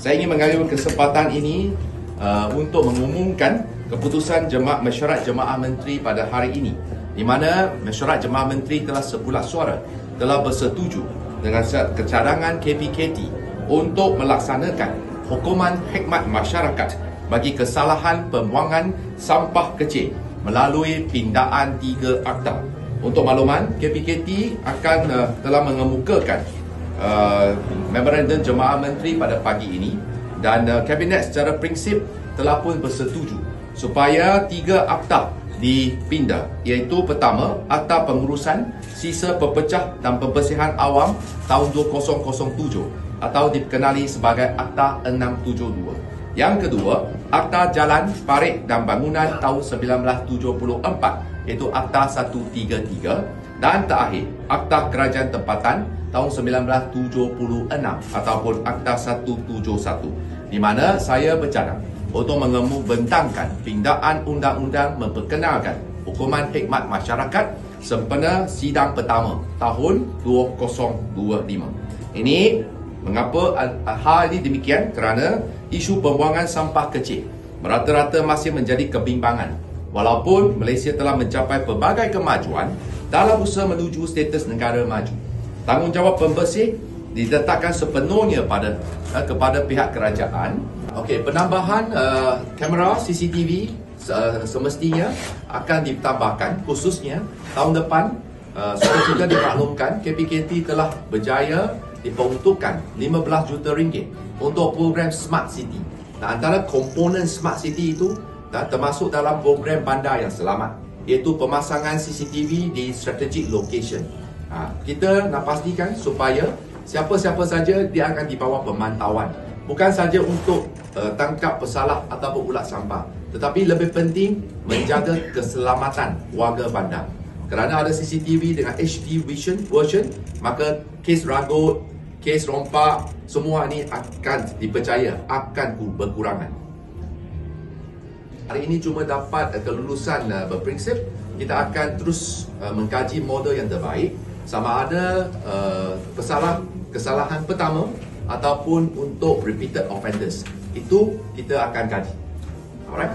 Saya ingin mengambil kesempatan ini uh, untuk mengumumkan keputusan Jemaah Mesyuarat Jemaah Menteri pada hari ini di mana Mesyuarat Jemaah Menteri telah sebulat suara telah bersetuju dengan kecadangan KPKT untuk melaksanakan hukuman hikmat masyarakat bagi kesalahan pembuangan sampah kecil melalui pindaan tiga akta. Untuk makluman, KPKT akan uh, telah mengemukakan uh, memorandum jemaah menteri pada pagi ini dan uh, kabinet secara prinsip telah pun bersetuju supaya tiga akta dipindah iaitu pertama Akta Pengurusan Sisa Pepecah dan Pembersihan Awam tahun 2007 atau dikenali sebagai Akta 672. Yang kedua, Akta Jalan, Parit dan Bangunan tahun 1974 iaitu Akta 133 dan terakhir Akta Kerajaan Tempatan tahun 1976 ataupun Akta 171 di mana saya bercadang untuk mengemubentangkan pindaan undang-undang memperkenalkan hukuman hikmat masyarakat sempena sidang pertama tahun 2025. Ini mengapa hal ini demikian kerana isu pembuangan sampah kecil merata-rata masih menjadi kebimbangan walaupun Malaysia telah mencapai pelbagai kemajuan dalam usaha menuju status negara maju. Tanggungjawab pembersih diletakkan sepenuhnya pada uh, kepada pihak kerajaan. Okey, penambahan uh, kamera CCTV uh, semestinya akan ditambahkan khususnya tahun depan uh, sudah juga dimaklumkan KPKT telah berjaya diperuntukkan 15 juta ringgit untuk program Smart City. Nah, antara komponen Smart City itu dan termasuk dalam program bandar yang selamat iaitu pemasangan CCTV di strategic location. Ha, kita nak pastikan supaya siapa-siapa saja dia akan dibawa pemantauan. Bukan saja untuk uh, tangkap pesalah ataupun ulat sampah tetapi lebih penting menjaga keselamatan warga bandar. Kerana ada CCTV dengan HD vision version maka kes ragut kes rompak semua ini akan dipercaya akan berkurangan hari ini cuma dapat uh, kelulusan uh, berprinsip kita akan terus uh, mengkaji model yang terbaik sama ada pesalah kesalahan pertama ataupun untuk repeated offenders. Itu kita akan kaji. Alright?